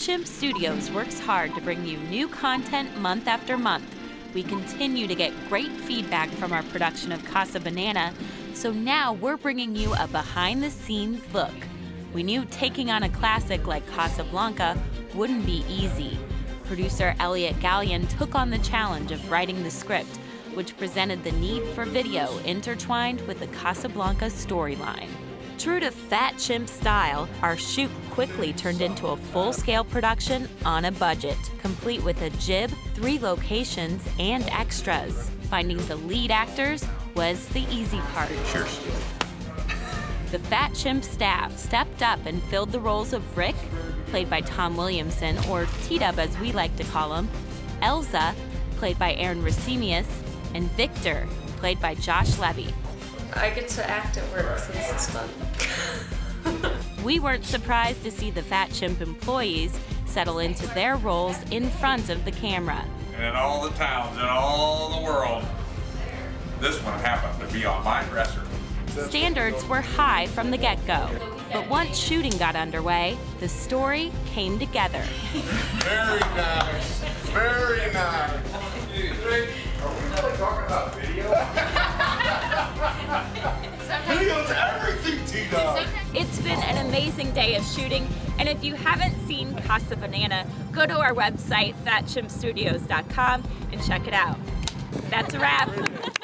Chimp Studios works hard to bring you new content month after month. We continue to get great feedback from our production of Casabanana, so now we're bringing you a behind the scenes look. We knew taking on a classic like Casablanca wouldn't be easy. Producer Elliot Gallion took on the challenge of writing the script, which presented the need for video intertwined with the Casablanca storyline. True to Fat Chimp style, our shoot quickly turned into a full scale production on a budget, complete with a jib, three locations, and extras. Finding the lead actors was the easy part. Cheers. The Fat Chimp staff stepped up and filled the roles of Rick, played by Tom Williamson, or T-Dubb as we like to call him, Ilsa, played by Erin Resimius, and Victor, played by Josh Levey. I get to act at work, so this is fun. We weren't surprised to see the Fat Chimp employees settle into their roles in front of the camera. And in all the towns in all the world, this one happened to be on my dresser. Standards were high from the get go. But once shooting got underway, the story came together. Very nice. Very nice. Amazing day of shooting, and if you haven't seen Casabanana, go to our website, fatchimpstudios.com, and check it out. That's a wrap.